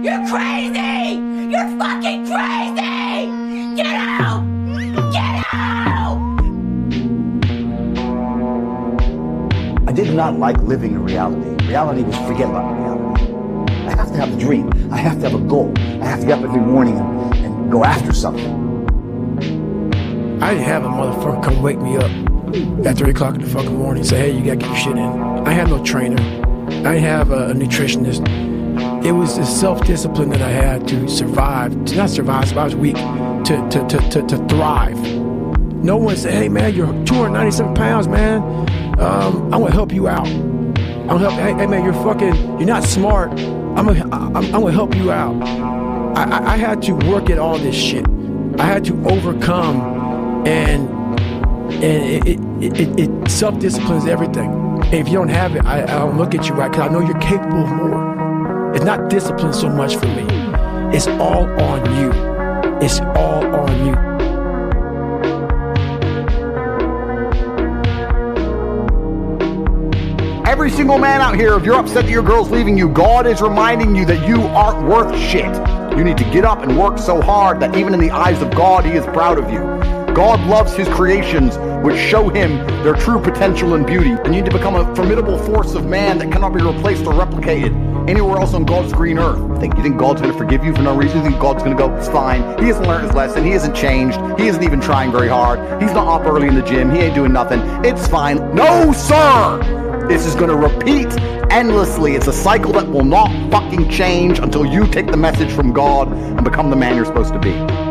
You're crazy! You're fucking crazy! Get out! Get out! I did not like living in reality. Reality was forget about reality. I have to have a dream. I have to have a goal. I have to get up every morning and, and go after something. I didn't have a motherfucker come wake me up at 3 o'clock in the fucking morning and say, hey, you gotta get your shit in. I had no trainer. I didn't have a, a nutritionist. It was the self discipline that I had to survive, to not survive, I was weak, to, to, to, to, to thrive. No one said, hey man, you're 297 pounds, man. Um, I'm gonna help you out. I'm gonna help, hey, hey man, you're fucking, you're not smart. I'm gonna, I'm, I'm gonna help you out. I, I, I had to work at all this shit. I had to overcome and and it, it, it, it self discipline is everything. And if you don't have it, I, I don't look at you right because I know you're capable of more. It's not discipline so much for me. It's all on you. It's all on you. Every single man out here, if you're upset that your girl's leaving you, God is reminding you that you aren't worth shit. You need to get up and work so hard that even in the eyes of God, He is proud of you. God loves His creations, which show Him their true potential and beauty. And you need to become a formidable force of man that cannot be replaced or replicated anywhere else on God's green earth. Think you think God's going to forgive you for no reason? You think God's going to go, it's fine. He hasn't learned his lesson. He hasn't changed. He isn't even trying very hard. He's not up early in the gym. He ain't doing nothing. It's fine. No, sir! This is going to repeat endlessly. It's a cycle that will not fucking change until you take the message from God and become the man you're supposed to be.